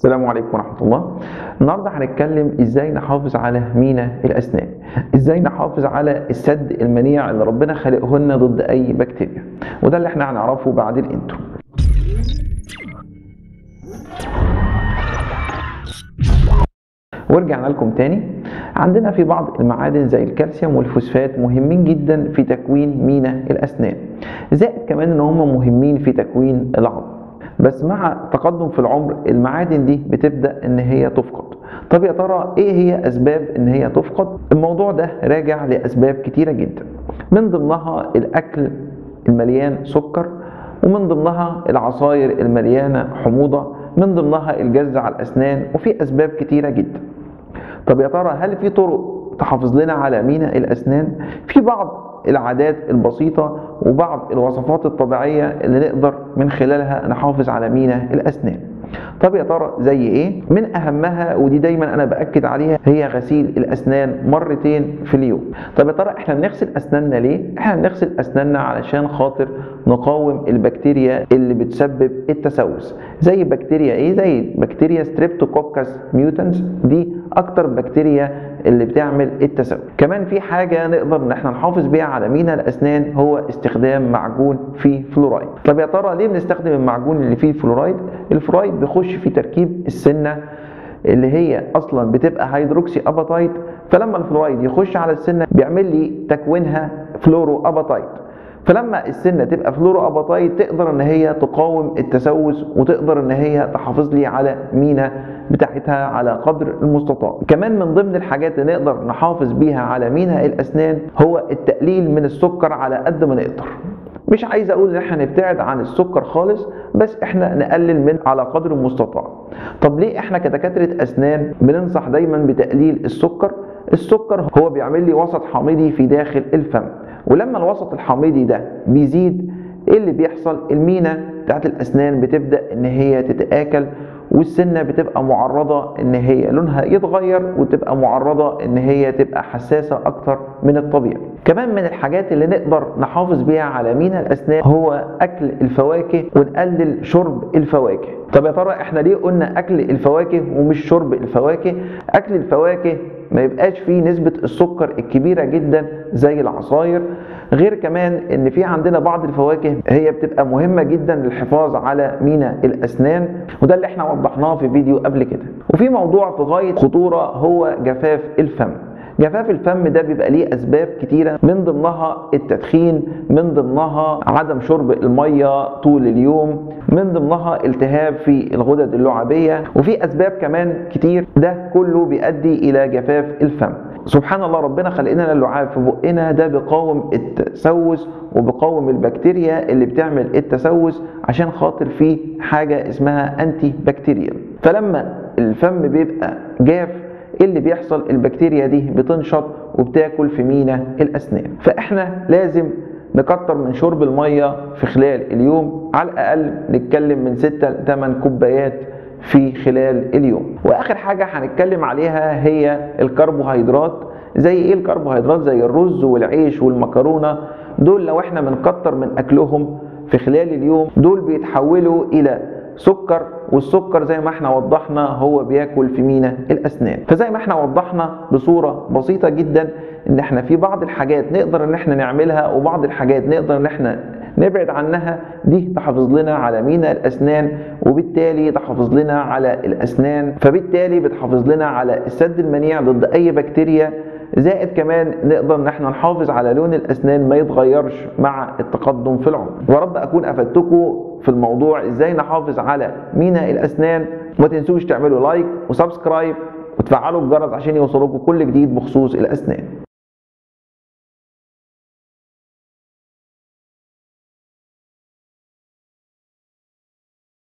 السلام عليكم ورحمة الله. النهاردة هنتكلم إزاي نحافظ على مينا الأسنان. إزاي نحافظ على السد المنيع اللي ربنا خلقه لنا ضد أي بكتيريا. وده اللي إحنا هنعرفه بعد ال intro. ورجعنا لكم تاني. عندنا في بعض المعادن زي الكالسيوم والفوسفات مهمين جدا في تكوين مينا الأسنان. زائد كمان إن هم مهمين في تكوين العظم. بس مع تقدم في العمر المعادن دي بتبدأ إن هي تفقد. طب يا ترى إيه هي أسباب إن هي تفقد؟ الموضوع ده راجع لأسباب كتيرة جدا. من ضمنها الأكل المليان سكر ومن ضمنها العصاير المليانة حموضة من ضمنها الجز على الأسنان وفي أسباب كتيرة جدا. طب يا ترى هل في طرق تحافظ لنا على مينا الأسنان؟ في بعض العادات البسيطة وبعض الوصفات الطبيعية اللي نقدر من خلالها نحافظ على مينا الأسنان طب يا ترى زي إيه؟ من أهمها ودي دايما أنا بأكد عليها هي غسيل الأسنان مرتين في اليوم. طب يا ترى إحنا بنغسل أسناننا ليه؟ إحنا بنغسل أسناننا علشان خاطر نقاوم البكتيريا اللي بتسبب التسوس. زي بكتيريا إيه؟ زي بكتيريا Streptococcus mutans دي أكتر بكتيريا اللي بتعمل التسوس. كمان في حاجة نقدر إن إحنا نحافظ بيها على مينا الأسنان هو استخدام معجون فيه فلورايد. طب يا ترى ليه بنستخدم المعجون اللي فيه فلورايد؟ الفلورايد بيخش في تركيب السنة اللي هي أصلا بتبقى hydroxyapatite فلما الفلورايد يخش على السنة بيعمل لي تكوينها fluoroapatite فلما السنة تبقى fluoroapatite تقدر إن هي تقاوم التسوس وتقدر إن هي تحافظ لي على مينا بتاعتها على قدر المستطاع. كمان من ضمن الحاجات اللي نقدر نحافظ بيها على مينا الأسنان هو التقليل من السكر على قد ما نقدر. مش عايز أقول إن إحنا نبتعد عن السكر خالص بس إحنا نقلل من على قدر المستطاع. طب ليه إحنا كدكاترة أسنان بننصح دايما بتقليل السكر؟ السكر هو بيعمل لي وسط حامضي في داخل الفم. ولما الوسط الحامضي ده بيزيد إيه اللي بيحصل؟ المينا بتاعت الأسنان بتبدأ إن هي تتآكل والسنة بتبقى معرضة إن هي لونها يتغير وتبقى معرضة إن هي تبقى حساسة أكتر من الطبيعي. كمان من الحاجات اللي نقدر نحافظ بيها على مينا الأسنان هو أكل الفواكه ونقلل شرب الفواكه. طب يا ترى إحنا ليه قلنا أكل الفواكه ومش شرب الفواكه؟ أكل الفواكه ما يبقاش فيه نسبة السكر الكبيرة جدا زي العصاير. غير كمان إن في عندنا بعض الفواكه هي بتبقى مهمة جدا للحفاظ على مينا الأسنان وده اللي إحنا وضحناه في فيديو قبل كده. وفي موضوع في غاية خطورة هو جفاف الفم. جفاف الفم ده بيبقى ليه أسباب كتيرة من ضمنها التدخين من ضمنها عدم شرب المية طول اليوم من ضمنها التهاب في الغدد اللعابية وفي أسباب كمان كتير. ده كله بيؤدي إلى جفاف الفم. سبحان الله ربنا خلق لنا اللعاب في بقنا. ده بيقاوم التسوس وبيقاوم البكتيريا اللي بتعمل التسوس عشان خاطر فيه حاجة اسمها انتي بكتيريال فلما الفم بيبقى جاف إيه اللي بيحصل؟ البكتيريا دي بتنشط وبتاكل في مينا الأسنان. فإحنا لازم نكتر من شرب المية في خلال اليوم على الأقل نتكلم من 6 ل 8 كوبايات في خلال اليوم. وآخر حاجة هنتكلم عليها هي الكربوهيدرات. زي إيه الكربوهيدرات؟ زي الرز والعيش والمكرونة. دول لو إحنا بنكتر من أكلهم في خلال اليوم دول بيتحولوا إلى سكر والسكر زي ما إحنا وضحنا هو بياكل في مينا الأسنان. فزي ما إحنا وضحنا بصورة بسيطة جدا إن إحنا في بعض الحاجات نقدر إن إحنا نعملها وبعض الحاجات نقدر إن إحنا نبعد عنها دي تحافظ لنا على مينا الأسنان وبالتالي تحافظ لنا على الأسنان. فبالتالي بتحافظ لنا على السد المنيع ضد أي بكتيريا زائد كمان نقدر إن إحنا نحافظ على لون الأسنان ما يتغيرش مع التقدم في العمر. ورب أكون أفدتكم في الموضوع. إزاي نحافظ على مينا الأسنان؟ وما تنسوش تعملوا like و subscribe وتفعلوا الجرس عشان يوصلكم كل جديد بخصوص الأسنان.